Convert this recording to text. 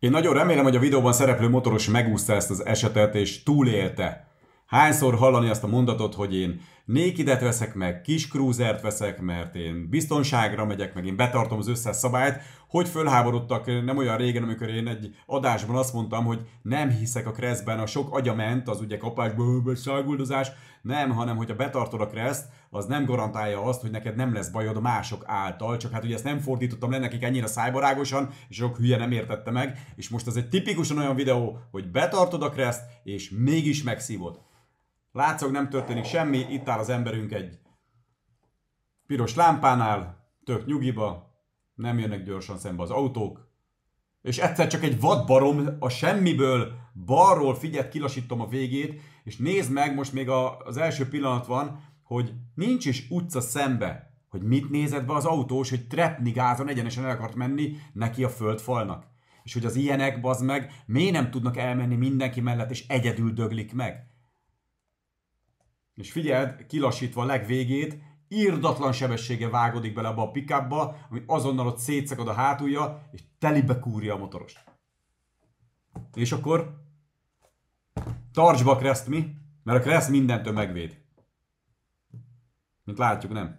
Én nagyon remélem, hogy a videóban szereplő motoros megúszta ezt az esetet, és túlélte. Hányszor hallani azt a mondatot, hogy én nékidet veszek meg, kis cruisert veszek, mert én biztonságra megyek, meg én betartom az összes szabályt, hogy fölháborodtak nem olyan régen, amikor én egy adásban azt mondtam, hogy nem hiszek a kreszben, a sok agyament, az ugye kapásból, száguldozás, nem, hanem hogyha betartod a kreszt, az nem garantálja azt, hogy neked nem lesz bajod mások által, csak hát ugye ezt nem fordítottam le nekik ennyire szájbarágosan, és sok hülye nem értette meg, és most ez egy tipikusan olyan videó, hogy betartod a kreszt, és mégis megszívod. Látszok, nem történik semmi, itt áll az emberünk egy piros lámpánál, tök nyugiba, nem jönnek gyorsan szembe az autók, és egyszer csak egy vadbarom a semmiből balról figyelt, kilasítom a végét, és nézd meg, most még a, az első pillanat van, hogy nincs is utca szembe, hogy mit nézett be az autós, hogy trepni gázon egyenesen el akart menni neki a földfalnak. És hogy az ilyenek, bazd meg, miért nem tudnak elmenni mindenki mellett, és egyedül döglik meg. És figyeld, kilassítva a legvégét, írdatlan sebessége vágodik bele abba a pickupba, ami azonnal ott szétszakad a hátulja, és telibe kúrja a motorost. És akkor tartsd be a mi, mert a kreszt mindentől megvéd. Mint látjuk, nem?